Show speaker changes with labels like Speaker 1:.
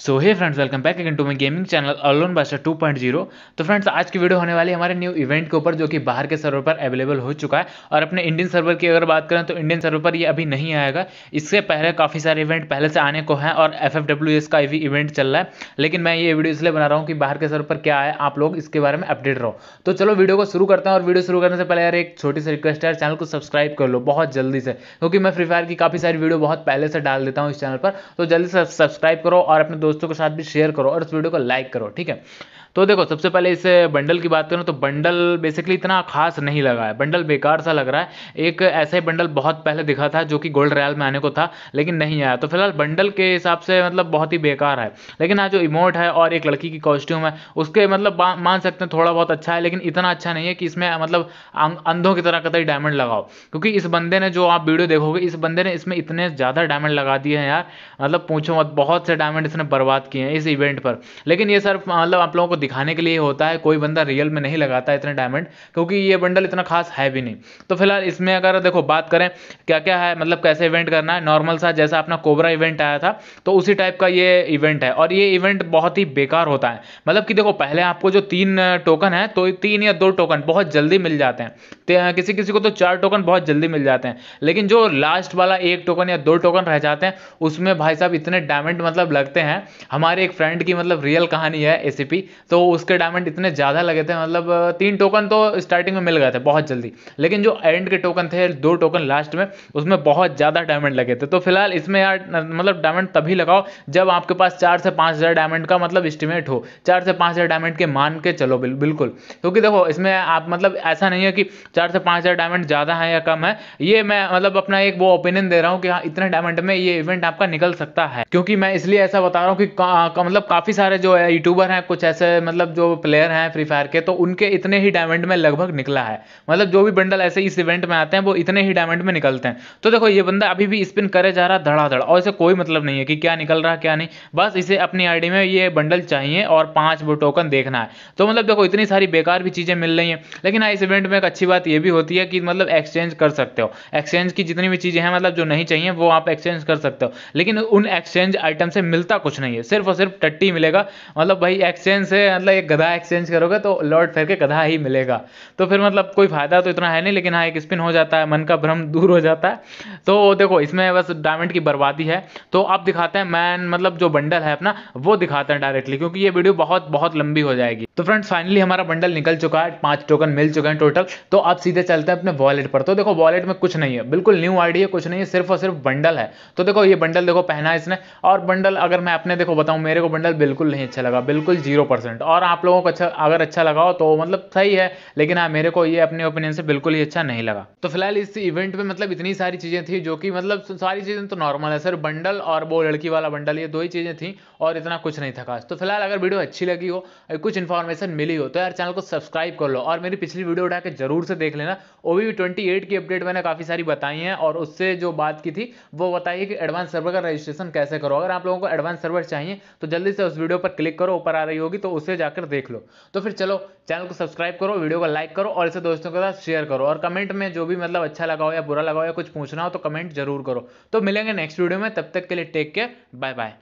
Speaker 1: So hey friends welcome back again to my gaming channel alone Badshah 2.0 तो friends आज की video होने वाली हमारे न्यू इवेंट के ऊपर, जो कि बाहर के सर्वर पर अवेलेबल हो चुका है। और अपने इंडियन सर्वर की अगर बात करें तो इंडियन सर्वर पर ये अभी नहीं आएगा। इससे पहले काफ़ी सारे इवेंट पहले से आने को हैं, और एफएफडब्ल्यूएस का भी इवेंट चल रहा है। लेकिन मैं ये वीडियो इसलिए बना रहा हूँ कि बाहर के सर्वर पर क्या है, आप लोग इसके बारे में अपडेट रहो। तो चलो वीडियो को शुरू करते हैं, और वीडियो शुरू करने से पहले यार, एक छोटी सी रिक्वेस्ट है चैनल को सब्सक्राइब कर लो बहुत जल्दी से। क्योंकि मैं फ्री फायर की काफ़ी सारी वीडियो बहुत पहले से डाल देता हूँ इस चैनल पर। तो जल्दी से सब्सक्राइब करो, और अपने दोस्तों के साथ भी शेयर करो और इस वीडियो को लाइक करो ठीक है? तो देखो, सबसे पहले इस बंडल की बात करूँ तो बंडल बेसिकली इतना खास नहीं लगा है। बंडल बेकार सा लग रहा है। एक ऐसा ही बंडल बहुत पहले दिखा था जो कि गोल्ड रॉयल में आने को था, लेकिन नहीं आया। तो फ़िलहाल बंडल के हिसाब से मतलब बहुत ही बेकार है। लेकिन आज जो इमोट है और एक लड़की की कॉस्ट्यूम है, उसके मतलब मान सकते हैं थोड़ा बहुत अच्छा है, लेकिन इतना अच्छा नहीं है कि इसमें मतलब अंधों की तरह कतई डायमंड लगाओ। क्योंकि इस बंदे ने जो आप वीडियो देखोगे, इस बंदे ने इसमें इतने ज़्यादा डायमंड लगा दिए हैं यार। मतलब पूछो मत, बहुत से डायमंड इसने बर्बाद किए हैं इस इवेंट पर। लेकिन ये सर मतलब आप लोगों को दिखाने के लिए होता है, कोई बंदा रियल में नहीं लगाता इतने डायमंड क्योंकि ये बंडल इतना खास है भी नहीं। तो फ़िलहाल इसमें अगर देखो, बात करें क्या क्या है मतलब कैसे इवेंट करना है नॉर्मल सा जैसा अपना कोबरा इवेंट आया था तो उसी टाइप का ये इवेंट है। और ये इवेंट बहुत ही बेकार होता है। मतलब कि देखो, पहले आपको जो तीन टोकन है तो तीन या दो टोकन बहुत जल्दी मिल जाते हैं। किसी किसी को तो चार टोकन बहुत जल्दी मिल जाते हैं। लेकिन जो लास्ट वाला एक टोकन या दो टोकन रह जाते हैं, उसमें भाई साहब इतने डायमंड मतलब लगते हैं। हमारे एक फ्रेंड की मतलब रियल कहानी है ए तो उसके डायमंड इतने ज़्यादा लगे थे मतलब तीन टोकन तो स्टार्टिंग में मिल गए थे बहुत जल्दी। लेकिन जो एंड के टोकन थे, दो टोकन लास्ट में, उसमें बहुत ज़्यादा डायमंड लगे थे। तो फ़िलहाल इसमें यार मतलब डायमंड तभी लगाओ जब आपके पास चार से पाँच हज़ार डायमंड का मतलब इस्टीमेट हो। चार से पाँच हज़ार डायमंड के मान के चलो बिल्कुल। क्योंकि देखो, इसमें आप मतलब ऐसा नहीं है कि चार से पाँच हज़ार डायमंड ज़्यादा है या कम है। ये मैं मतलब अपना एक वो ओपिनियन दे रहा हूँ कि हाँ इतने डायमंड में ये इवेंट आपका निकल सकता है। क्योंकि मैं इसलिए ऐसा बता रहा हूँ कि मतलब काफ़ी सारे जो है यूट्यूबर हैं, कुछ ऐसे मतलब जो प्लेयर हैं फ्री फायर के तो उनके इतने ही डायमंड में लगभग निकला है। मतलब जो भी बंडल ऐसे इस इवेंट में आते हैं, वो इतने ही डायमंड में निकलते हैं। तो देखो, ये बंदा अभी भी स्पिन करे जा रहा धड़ाधड़, और इसे कोई मतलब नहीं है कि क्या निकल रहा, क्या नहीं। बस इसे अपनी आईडी में ये बंडल चाहिए और पाँच वो टोकन देखना है। तो मतलब देखो, इतनी सारी बेकार भी चीज़ें मिल रही हैं। लेकिन हाँ इस इवेंट में एक अच्छी बात ये भी होती है कि मतलब एक्सचेंज कर सकते हो। एक्सचेंज की जितनी भी चीज़ें हैं मतलब जो नहीं चाहिए, वो आप एक्सचेंज कर सकते हो। लेकिन उन एक्सचेंज आइटम से मिलता कुछ नहीं है। सिर्फ़ और सिर्फ़ टट्टी मिलेगा। मतलब भाई एक्सचेंज से मतलब एक गधा एक्सचेंज करोगे तो लॉर्ड फेयर के गधा ही मिलेगा। तो फिर मतलब कोई फ़ायदा तो इतना है नहीं, लेकिन हाँ एक स्पिन हो जाता है, मन का भ्रम दूर हो जाता है। तो देखो, इसमें बस डायमंड की बर्बादी है। तो आप दिखाते हैं मैन मतलब जो बंडल है अपना, वो दिखाते हैं डायरेक्टली क्योंकि ये वीडियो बहुत बहुत लंबी हो जाएगी। तो फ्रेंड्स फाइनली हमारा बंडल निकल चुका है, पाँच टोकन मिल चुके हैं टोटल तो आप सीधे चलते हैं अपने वॉलेट पर। तो देखो वॉलेट में कुछ नहीं है, बिल्कुल न्यू आईडी है कुछ नहीं है, सिर्फ़ और सिर्फ़ बंडल है। तो देखो, ये बंडल देखो, पहना है इसने। और बंडल अगर मैं अपने, देखो, बताऊँ, मेरे को बंडल बिल्कुल नहीं अच्छा लगा, बिल्कुल ज़ीरो परसेंट और आप लोगों को अच्छा अगर अच्छा लगाओ तो मतलब सही है, लेकिन हाँ मेरे को ये अपने ओपिनियन से बिल्कुल ही अच्छा नहीं लगा। तो फ़िलहाल इस इवेंट में मतलब इतनी सारी चीज़ें थी जो कि मतलब सारी चीज़ें तो नॉर्मल है, सिर्फ़ बंडल और वो लड़की वाला बंडल ये दो ही चीज़ें थी और इतना कुछ नहीं था खास। तो फ़िलहाल अगर वीडियो अच्छी लगी हो कुछ इन्फॉर्मेशन मिली हो तो यार चैनल को सब्सक्राइब कर लो और मेरी पिछली वीडियो उठा के ज़रूर से देख लेना। ओ वी की अपडेट मैंने काफ़ी सारी बताई हैं और उससे जो बात की थी, वो बताइए कि एडवांस सर्वर का रजिस्ट्रेशन कैसे करो। अगर आप लोगों को एडवांस सर्वर चाहिए तो जल्दी से उस वीडियो पर क्लिक करो, ऊपर आ रही होगी तो उससे जाकर देख लो। तो फिर चलो चैनल को सब्सक्राइब करो वीडियो को लाइक करो और इसे दोस्तों के साथ शेयर करो। और कमेंट में जो भी मतलब अच्छा लगा हो या बुरा लगा हो या कुछ पूछना हो तो कमेंट ज़रूर करो। तो मिलेंगे नेक्स्ट वीडियो में, तब तक के लिए टेक केयर बाय बाय